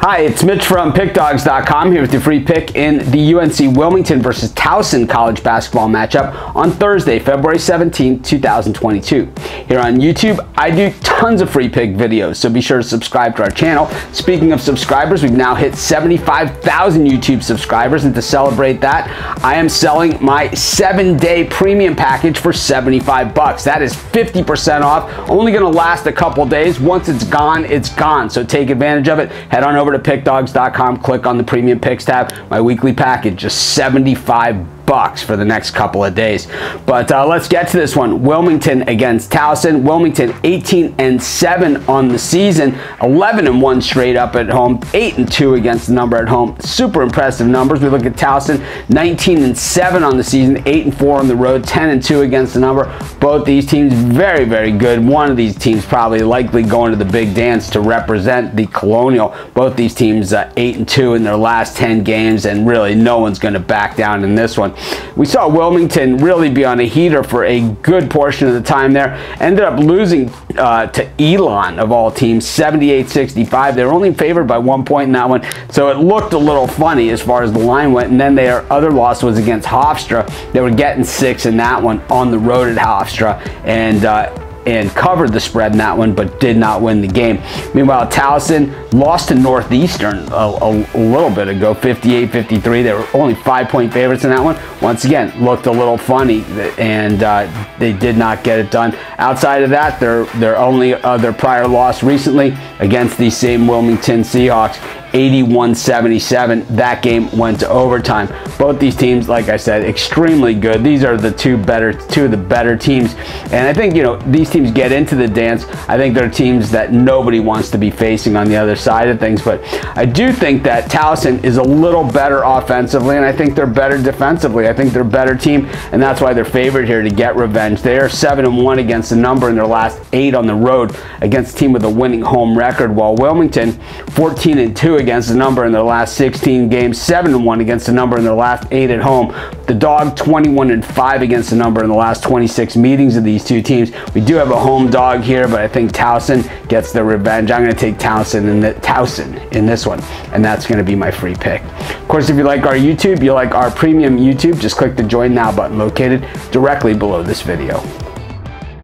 Hi, it's Mitch from PickDawgz.com here with your free pick in the UNC Wilmington versus Towson college basketball matchup on Thursday, February 17, 2022. Here on YouTube, I do tons of free pick videos, so be sure to subscribe to our channel. Speaking of subscribers, we've now hit 75,000 YouTube subscribers, and to celebrate that, I am selling my seven-day premium package for 75 bucks. That is 50% off, only gonna last a couple days. Once it's gone, it's gone, so take advantage of it. Head on over over to pickdawgz.com, click on the premium picks tab. My weekly package, just 75 bucks for the next couple of days. But uh, let's get to this one. Wilmington against Towson. Wilmington 18 and 7 on the season, 11 and 1 straight up at home, 8 and 2 against the number at home. Super impressive numbers. We look at Towson, 19 and 7 on the season, 8 and 4 on the road, 10 and 2 against the number. Both these teams very, very good. One of these teams probably likely going to the big dance to represent the Colonial. Both these teams uh, 8 and 2 in their last 10 games, and really no one's going to back down in this one. We saw Wilmington really be on a heater for a good portion of the time there. Ended up losing uh, to Elon, of all teams, 78-65. They were only favored by one point in that one, so it looked a little funny as far as the line went. And then their other loss was against Hofstra. They were getting six in that one on the road at Hofstra. And uh, and covered the spread in that one, but did not win the game. Meanwhile, Towson lost to Northeastern a, a, a little bit ago, 58-53. They were only five-point favorites in that one. Once again, looked a little funny, and uh, they did not get it done. Outside of that, their their only other prior loss recently against the same Wilmington Seahawks 81-77. That game went to overtime. Both these teams, like I said, extremely good. These are the two better, two of the better teams. And I think, you know, these teams get into the dance. I think they're teams that nobody wants to be facing on the other side of things. But I do think that Towson is a little better offensively, and I think they're better defensively. I think they're a better team, and that's why they're favored here to get revenge. They are 7 and 1 against the number in their last eight on the road against a team with a winning home record, while Wilmington 14 and 2 against the number in their last 16 games, 7 and 1 against the number in their last 8 at home. The dog 21 and 5 against the number in the last 26 meetings of these two teams. We do have a home dog here, but I think Towson gets the revenge. I'm going to take Towson in, the, Towson in this one, and that's going to be my free pick. Of course, if you like our YouTube, you like our premium YouTube, just click the Join Now button located directly below this video.